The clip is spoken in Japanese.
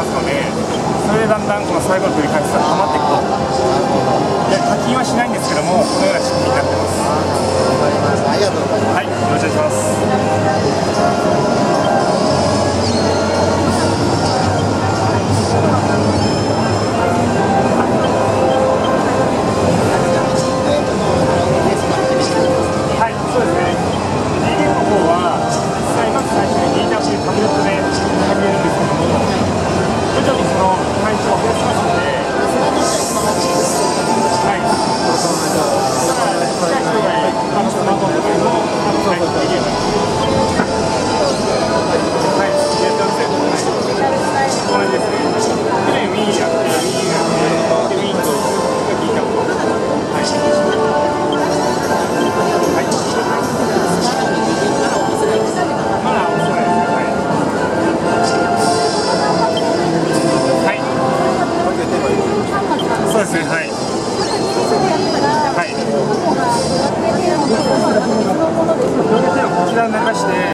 ますのでそれでだんだんこの最後の繰り返しがはまってそうですねはい。はい。こちら流して